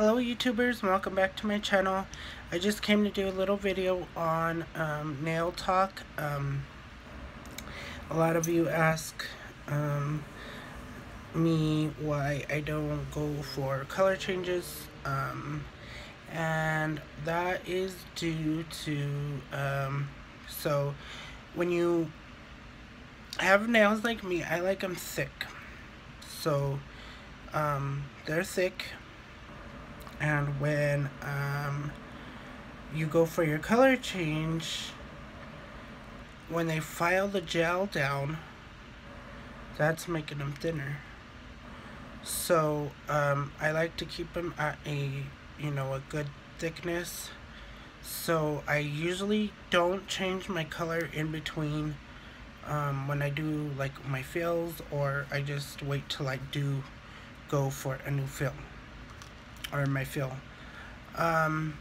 Hello YouTubers, welcome back to my channel. I just came to do a little video on um, nail talk. Um, a lot of you ask um, me why I don't go for color changes um, and that is due to um, so when you have nails like me I like them thick so um, they're thick and when um, you go for your color change when they file the gel down that's making them thinner. So um, I like to keep them at a you know a good thickness. So I usually don't change my color in between um, when I do like my fills or I just wait till I do go for a new fill or my fill um,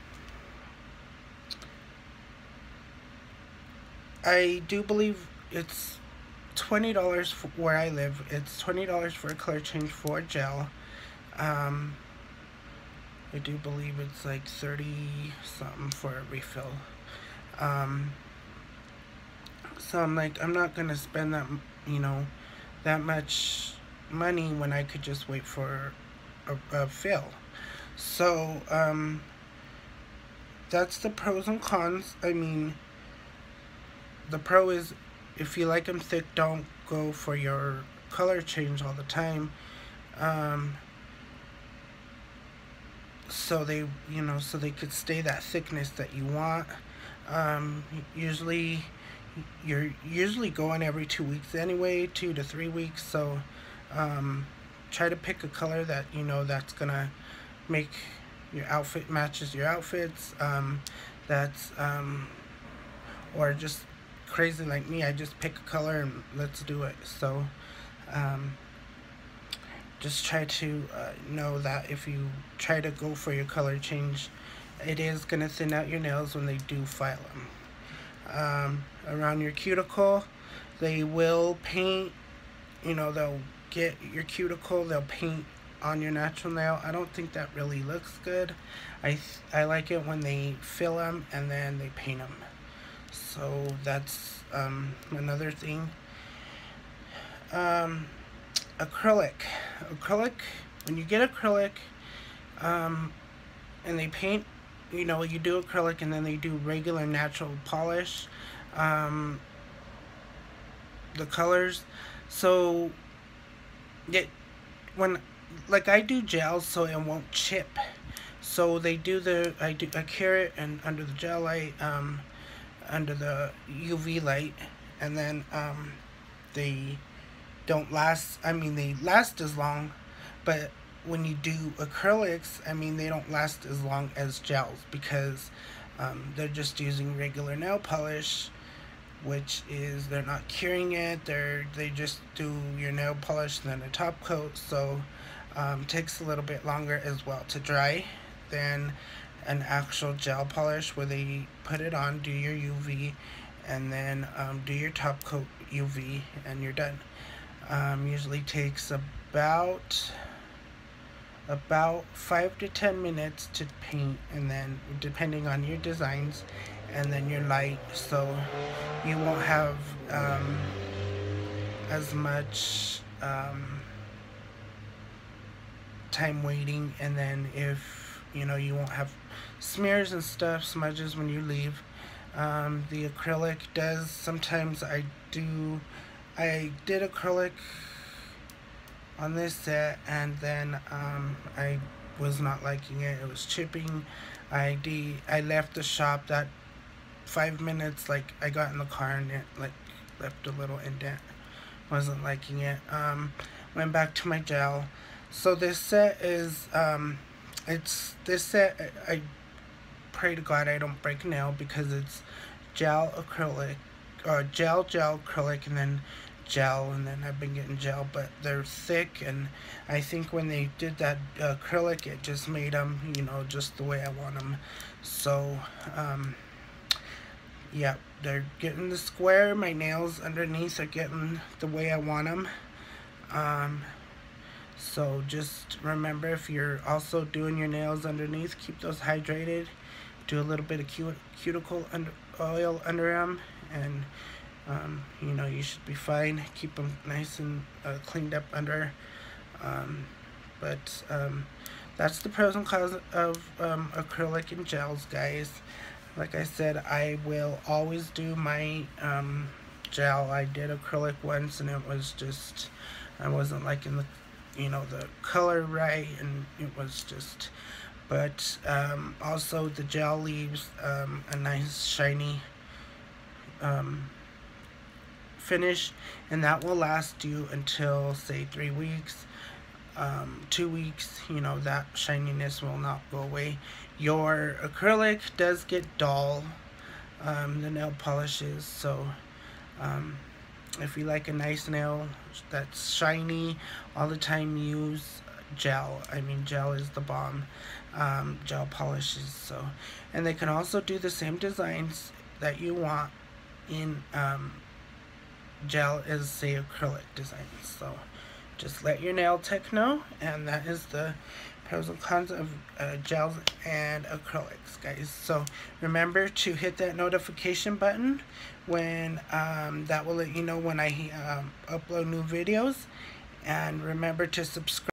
I do believe it's twenty dollars where I live. It's twenty dollars for a color change for gel. Um, I do believe it's like thirty something for a refill. Um, so I'm like, I'm not gonna spend that, you know, that much money when I could just wait for a, a fill. So um, that's the pros and cons. I mean, the pro is if you like them thick, don't go for your color change all the time. Um, so they, you know, so they could stay that thickness that you want. Um, usually, you're usually going every two weeks anyway, two to three weeks. So, um, try to pick a color that you know that's gonna make your outfit matches your outfits. Um, that's um, or just crazy like me, I just pick a color and let's do it. So, um, just try to uh, know that if you try to go for your color change, it is going to thin out your nails when they do file them. Um, around your cuticle, they will paint, you know, they'll get your cuticle, they'll paint on your natural nail. I don't think that really looks good. I, I like it when they fill them and then they paint them so that's um, another thing um, acrylic acrylic when you get acrylic um, and they paint you know you do acrylic and then they do regular natural polish um, the colors so it when like I do gels so it won't chip. So they do the I do I cure it and under the gel light um, under the UV light and then um, they don't last I mean they last as long but when you do acrylics I mean they don't last as long as gels because um, they're just using regular nail polish which is they're not curing it they're they just do your nail polish and then a top coat so um, takes a little bit longer as well to dry than an actual gel polish where they put it on, do your UV, and then um, do your top coat UV, and you're done. Um, usually takes about about five to ten minutes to paint, and then depending on your designs, and then your light, so you won't have um, as much um, time waiting, and then if you know you won't have smears and stuff smudges when you leave. Um, the acrylic does sometimes I do I did acrylic on this set and then um, I was not liking it it was chipping. I de I left the shop that five minutes like I got in the car and it like left a little indent. Wasn't liking it. Um, went back to my gel so this set is um, it's this set. I pray to God I don't break a nail because it's gel acrylic, or gel gel acrylic, and then gel, and then I've been getting gel, but they're thick, and I think when they did that acrylic, it just made them, you know, just the way I want them. So, um, yeah, they're getting the square. My nails underneath are getting the way I want them. Um, so just remember if you're also doing your nails underneath keep those hydrated. Do a little bit of cut cuticle under oil under them and um, you know you should be fine. Keep them nice and uh, cleaned up under um, but um, that's the pros and cons of um, acrylic and gels guys. Like I said I will always do my um, gel. I did acrylic once and it was just I wasn't liking the you know the color right and it was just but um, also the gel leaves um, a nice shiny um, finish and that will last you until say three weeks um, two weeks you know that shininess will not go away. Your acrylic does get dull um, the nail polishes so um, if you like a nice nail that's shiny all the time use gel. I mean gel is the bomb. Um, gel polishes so. And they can also do the same designs that you want in um, gel as say acrylic designs. So just let your nail tech know and that is the pros and cons of uh, gels and acrylics guys. So remember to hit that notification button when um, that will let you know when I um, upload new videos. And remember to subscribe